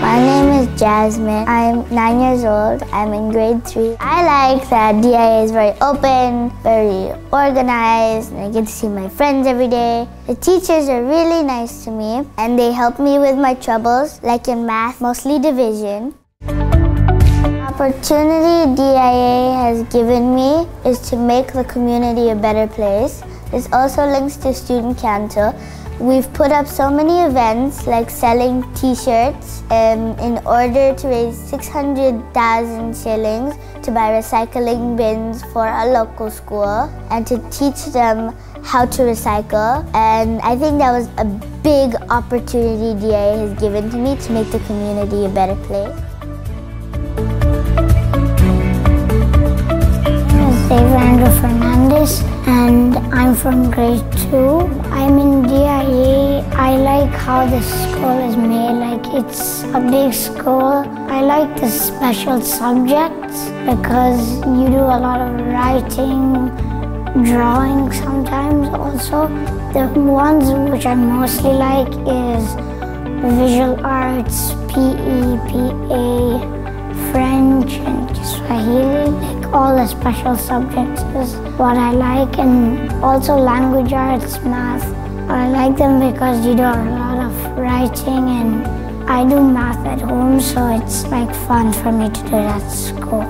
My name is Jasmine. I'm nine years old. I'm in grade three. I like that DIA is very open, very organized, and I get to see my friends every day. The teachers are really nice to me, and they help me with my troubles, like in math, mostly division. Opportunity DIA has given me is to make the community a better place. This also links to Student Council, We've put up so many events like selling t-shirts um, in order to raise 600,000 shillings to buy recycling bins for a local school and to teach them how to recycle. And I think that was a big opportunity DIA has given to me to make the community a better place. My name is Fernandez and I'm from grade 2. I'm in DIA. I like how the school is made, like it's a big school. I like the special subjects because you do a lot of writing, drawing sometimes also. The ones which I mostly like is visual arts, PE, PA, all the special subjects is what I like and also language arts, math. I like them because you do a lot of writing and I do math at home so it's like fun for me to do at school.